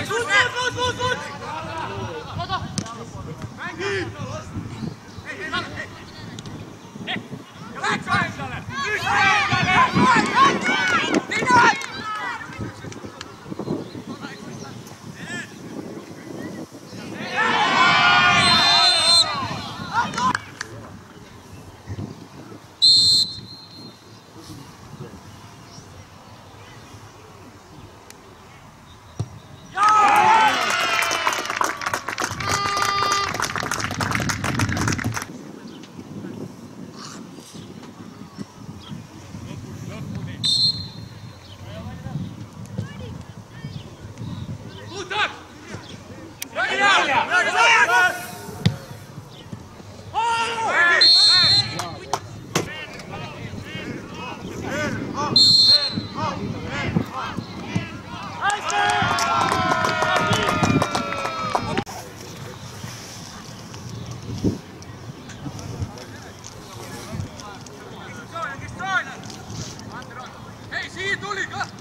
Gut, gut, gut, gut! Reingehen! Hei, siin tuli kah!